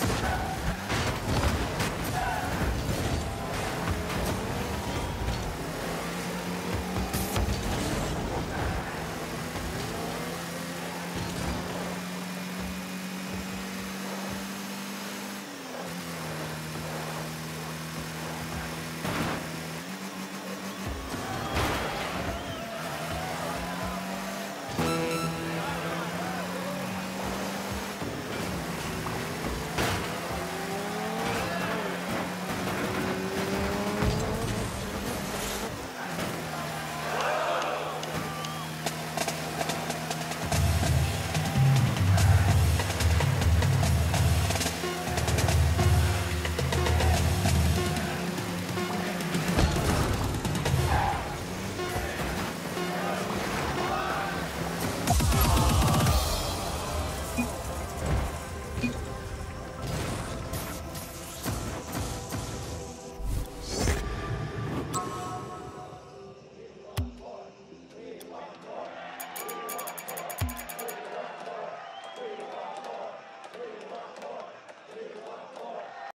Yeah.